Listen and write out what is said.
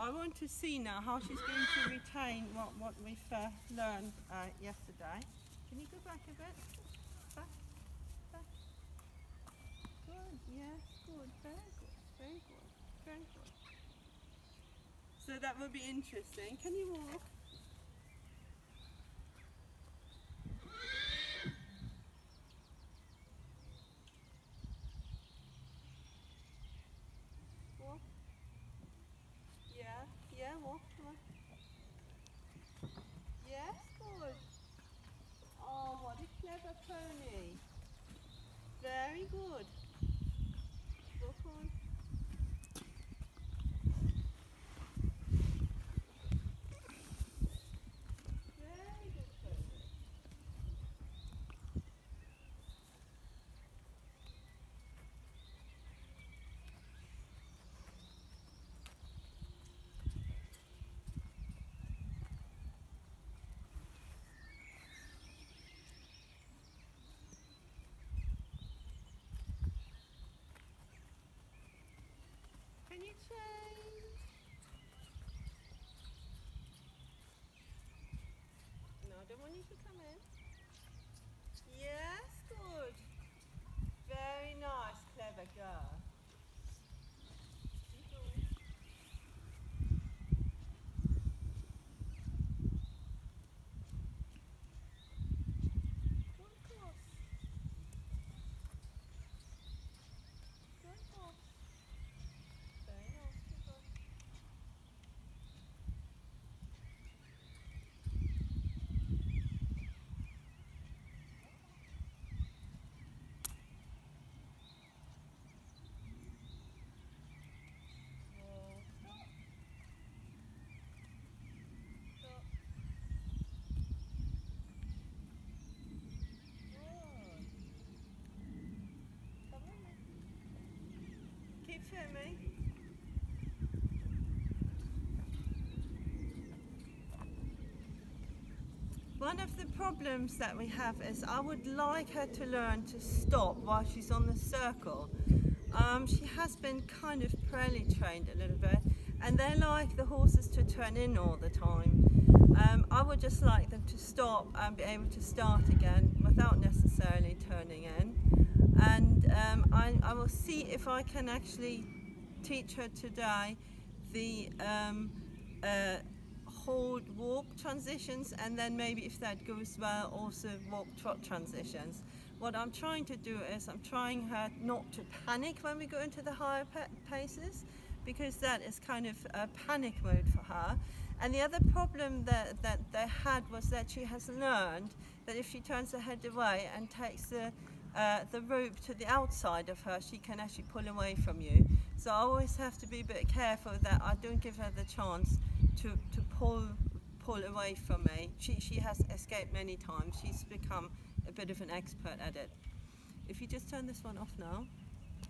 I want to see now how she's going to retain what, what we've uh, learned uh, yesterday. Can you go back a bit? Back, back. Good, yes, good, very good, very good, very good. So that will be interesting. Can you? Walk. Yeah, yeah, walk, come on. Yes, good. Oh, what a clever pony. Very good. Walk on. Very good pony. Can you change? No, I don't want you to come in. Yes, good. Very nice, clever girl. Keep going. Good horse. Good horse. Very nice, good boy. Whoa, stop. Stop. Good. Come on swimming. One of the problems that we have is I would like her to learn to stop while she's on the circle. Um, she has been kind of poorly trained a little bit and they like the horses to turn in all the time. Um, I would just like them to stop and be able to start again without necessarily turning in. And um, I, I will see if I can actually teach her today the um, uh, hold walk transitions and then maybe if that goes well also walk trot transitions. What I'm trying to do is I'm trying her not to panic when we go into the higher pa paces because that is kind of a panic mode for her. And the other problem that, that they had was that she has learned that if she turns her head away and takes the, uh, the rope to the outside of her, she can actually pull away from you. So I always have to be a bit careful that I don't give her the chance to, to pull pull away from me. She, she has escaped many times. She's become a bit of an expert at it. If you just turn this one off now.